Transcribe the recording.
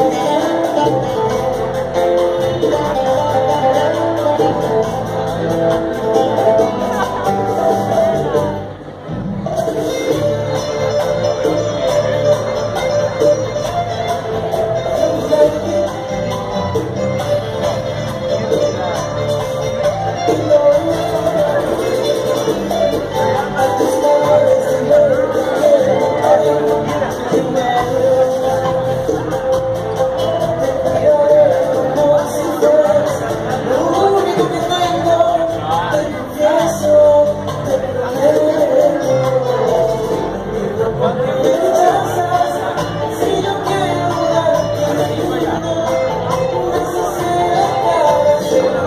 Oh.